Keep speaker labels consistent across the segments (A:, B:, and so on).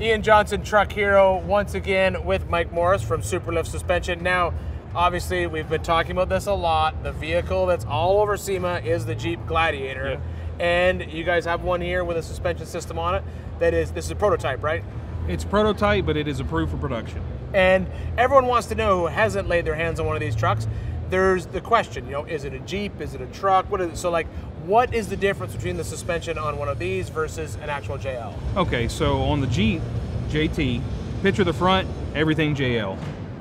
A: Ian Johnson, Truck Hero, once again with Mike Morris from Superlift Suspension. Now, obviously, we've been talking about this a lot. The vehicle that's all over SEMA is the Jeep Gladiator.
B: Yeah.
A: And you guys have one here with a suspension system on it that is, this is a prototype, right?
B: It's prototype, but it is approved for production.
A: And everyone wants to know who hasn't laid their hands on one of these trucks. There's the question, you know, is it a Jeep? Is it a truck? What is it? So, like, what is the difference between the suspension on one of these versus an actual JL?
B: Okay, so on the Jeep JT, picture the front, everything JL.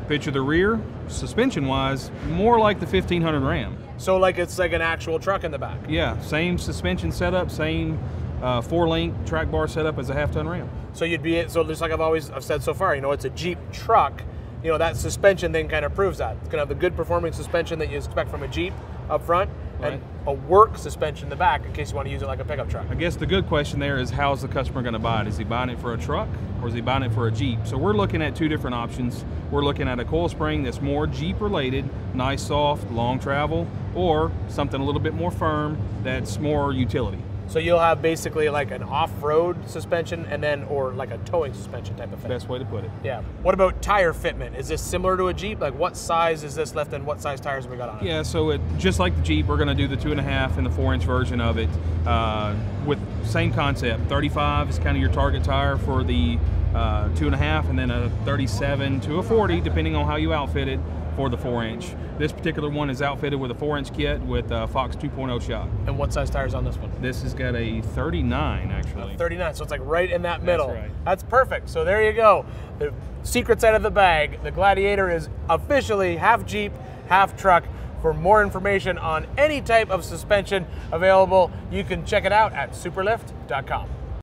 B: Picture the rear, suspension wise, more like the 1500 Ram.
A: So, like, it's like an actual truck in the back.
B: Yeah, same suspension setup, same uh, four link track bar setup as a half ton Ram.
A: So you'd be so just like I've always I've said so far, you know, it's a Jeep truck. You know, that suspension thing kind of proves that. It's gonna have the good performing suspension that you expect from a Jeep up front and a work suspension in the back in case you want to use it like a pickup truck.
B: I guess the good question there is how's the customer going to buy it? Is he buying it for a truck or is he buying it for a Jeep? So we're looking at two different options. We're looking at a coil spring that's more Jeep related, nice, soft, long travel, or something a little bit more firm that's more utility.
A: So you'll have basically like an off-road suspension and then or like a towing suspension type of thing.
B: Best way to put it.
A: Yeah. What about tire fitment? Is this similar to a Jeep? Like what size is this left and what size tires have we got on it?
B: Yeah, so it, just like the Jeep, we're going to do the two and a half and the four inch version of it uh, with same concept. 35 is kind of your target tire for the uh, two and a half, and then a 37 to a 40, depending on how you outfit it, for the four inch. This particular one is outfitted with a four inch kit with a Fox 2.0 shock.
A: And what size tires on this one?
B: This has got a 39 actually.
A: 39, so it's like right in that middle.
B: That's, right.
A: That's perfect. So there you go. The secret side of the bag. The Gladiator is officially half Jeep, half truck. For more information on any type of suspension available, you can check it out at superlift.com.